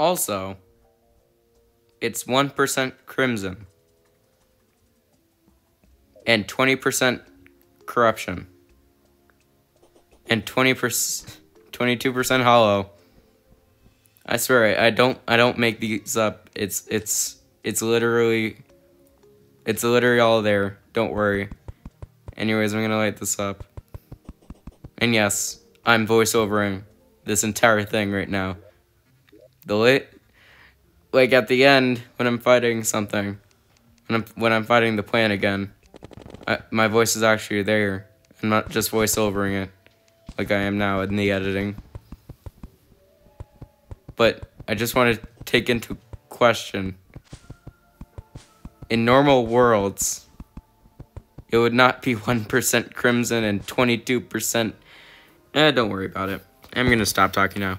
Also, it's 1% crimson and 20% corruption and 20% 22% hollow. I swear I, don't I don't make these up. It's it's it's literally it's literally all there. Don't worry. Anyways, I'm going to light this up. And yes, I'm voiceovering this entire thing right now. The late, like at the end when I'm fighting something, when I'm when I'm fighting the plan again, I, my voice is actually there. I'm not just voiceovering it like I am now in the editing. But I just want to take into question in normal worlds it would not be 1% crimson and 22% eh don't worry about it. I'm to stop talking now.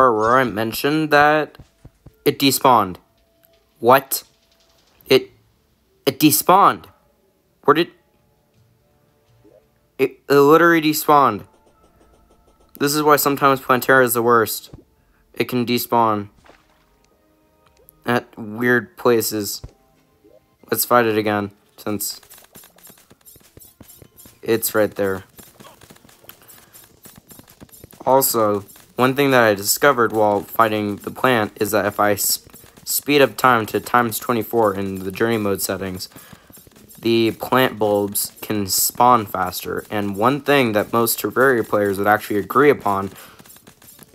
Part where I mentioned that it despawned. What? It it despawned. Where did it, it literally despawned. This is why sometimes Plantera is the worst. It can despawn at weird places. Let's fight it again, since it's right there. Also, one thing that I discovered while fighting the plant is that if I speed up time to times 24 in the journey mode settings, the plant bulbs can spawn faster. And one thing that most Terraria players would actually agree upon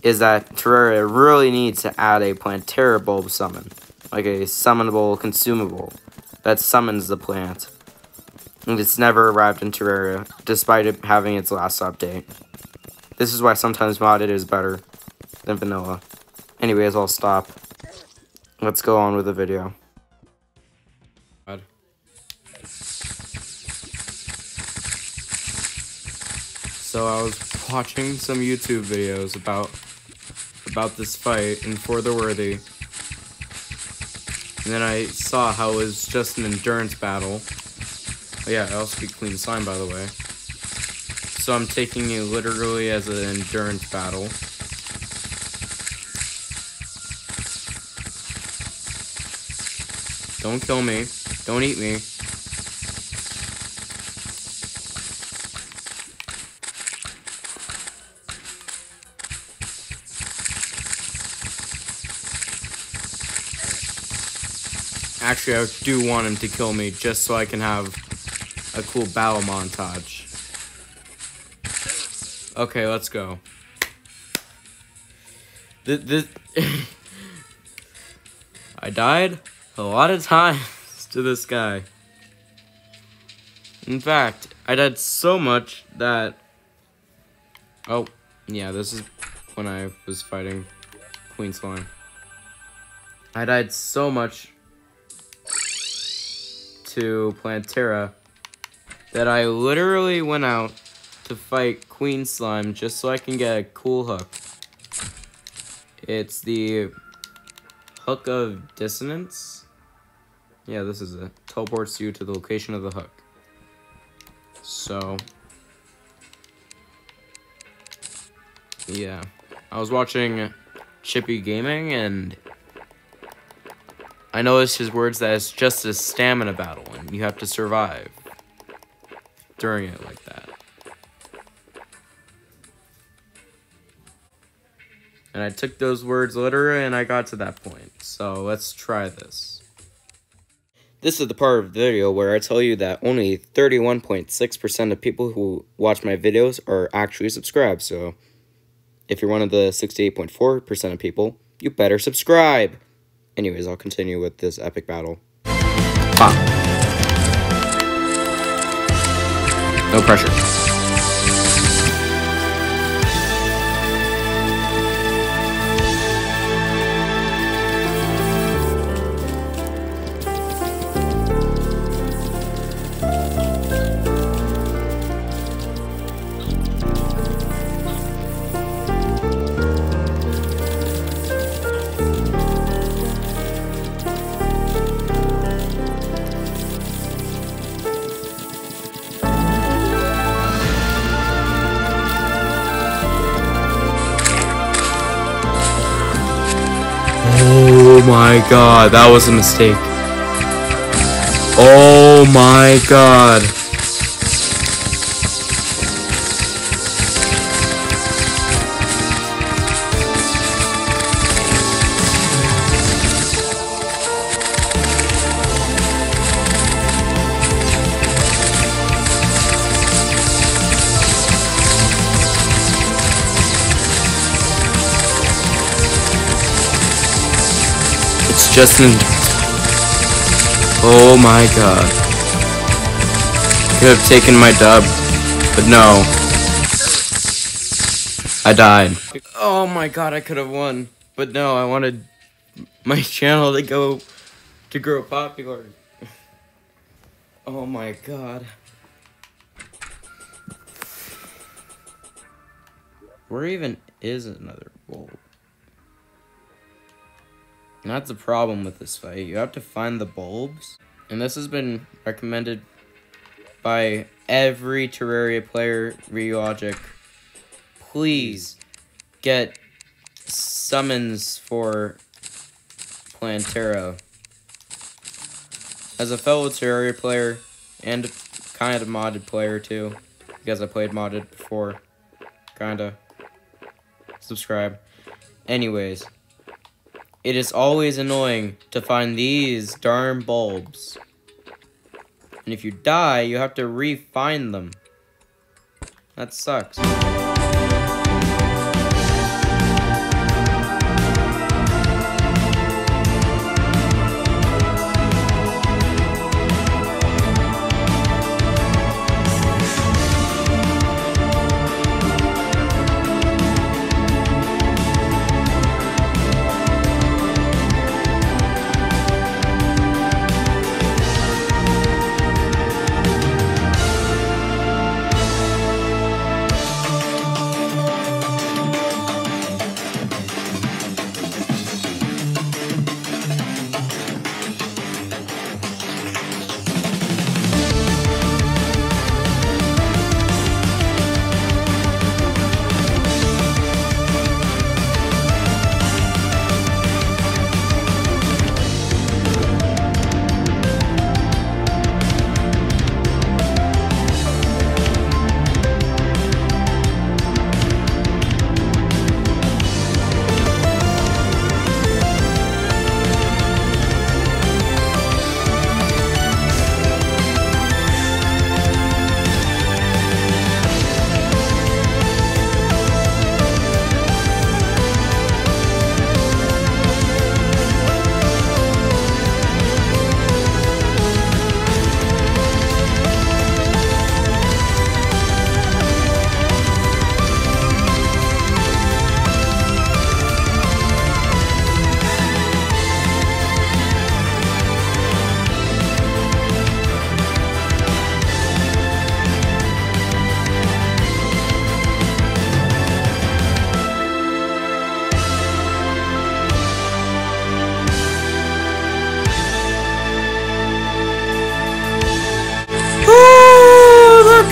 is that Terraria really needs to add a Plantera bulb summon, like a summonable consumable that summons the plant. And it's never arrived in Terraria, despite it having its last update. This is why sometimes modded is better than vanilla. Anyways, I'll stop. Let's go on with the video. So I was watching some YouTube videos about about this fight in For the Worthy. And then I saw how it was just an endurance battle. Oh yeah, I also speak clean sign by the way. So I'm taking it literally as an endurance battle. Don't kill me. Don't eat me. Actually, I do want him to kill me just so I can have a cool battle montage. Okay, let's go. The, the I died a lot of times to this guy. In fact, I died so much that... Oh, yeah, this is when I was fighting Queen Slime. I died so much to Plantera that I literally went out to fight Queen Slime just so I can get a cool hook. It's the Hook of Dissonance. Yeah, this is it. Teleports you to the location of the hook. So, yeah. I was watching Chippy Gaming and I noticed his words that it's just a stamina battle and you have to survive during it like that. And I took those words literally and I got to that point. So let's try this. This is the part of the video where I tell you that only 31.6% of people who watch my videos are actually subscribed. So if you're one of the 68.4% of people, you better subscribe. Anyways, I'll continue with this epic battle. Pop. No pressure. Oh my god, that was a mistake. Oh my god. Justin. Oh my god. Could have taken my dub, but no. I died. Oh my god, I could have won. But no, I wanted my channel to go to grow popular. Oh my god. Where even is another bowl? And that's the problem with this fight. You have to find the bulbs. And this has been recommended by every Terraria player, Re-Logic. Please get summons for Plantera. As a fellow Terraria player, and kind of modded player too, because I played modded before, kinda. Subscribe. Anyways, it is always annoying to find these darn bulbs. And if you die, you have to re-find them. That sucks.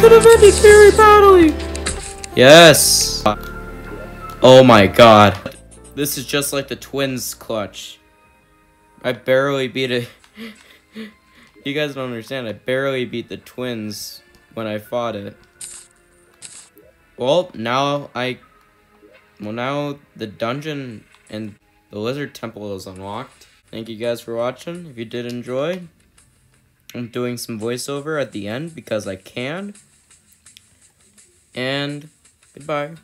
Could have ended Carrie badly. Yes. Oh my god. This is just like the twins clutch. I barely beat it. you guys don't understand. I barely beat the twins when I fought it. Well, now I... Well, now the dungeon and the lizard temple is unlocked. Thank you guys for watching. If you did enjoy, I'm doing some voiceover at the end because I can. And goodbye.